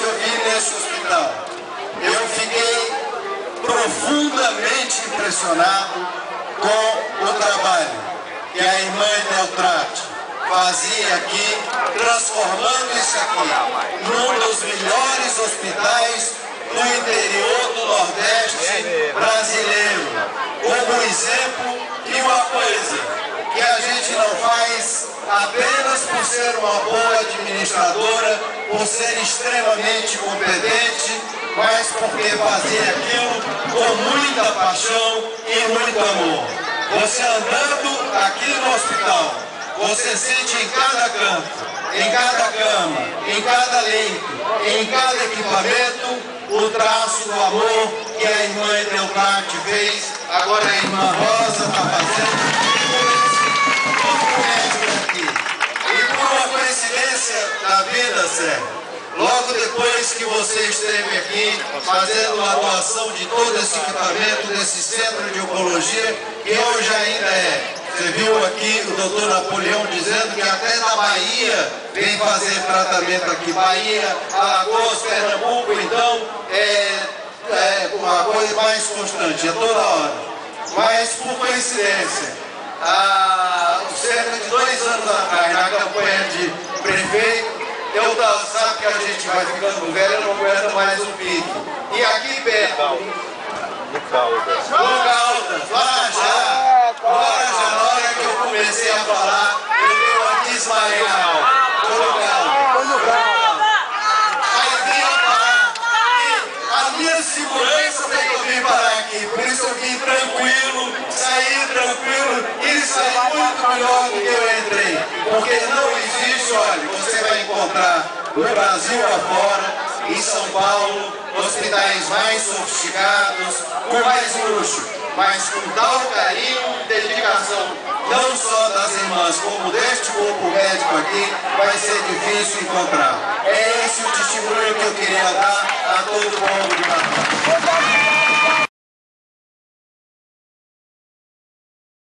nesse hospital. Eu fiquei profundamente impressionado com o trabalho que a irmã Neutrate fazia aqui, transformando isso aqui num dos melhores hospitais do interior do Nordeste brasileiro. Como exemplo de uma coisa que a gente não faz apenas por ser uma boa administradora, por ser extremamente competente, mas porque fazia aquilo com muita paixão e muito amor. Você andando aqui no hospital, você sente em cada canto, em cada cama, em cada leito, em cada equipamento, o traço do amor que a irmã Edelmarte fez, agora a irmã Rosa está fazendo. Da vida, Sérgio, Logo depois que você esteve aqui fazendo a doação de todo esse equipamento desse centro de oncologia, que hoje ainda é. Você viu aqui o doutor Napoleão dizendo que até da Bahia vem fazer tratamento aqui. Bahia, Alagoas, Pernambuco, então é, é uma coisa mais constante, é toda hora. Mas por coincidência, há eu sabe que a gente vai ficando velho, eu não aguento mais o pique. E aqui perto, no Caldas, no Caldas, já, lá já, na hora que eu comecei a falar, eu dei uma desmaiada. Aí vim a. E minha segurança tem que eu vim parar aqui. Por isso eu vim tranquilo, saí tranquilo e saí muito melhor do que eu entrei. Porque não existe, olha, encontrar no Brasil afora, em São Paulo, hospitais mais sofisticados, com mais luxo, mas com tal carinho e dedicação, não só das irmãs, como deste corpo médico aqui, vai ser difícil encontrar. É esse o testemunho que eu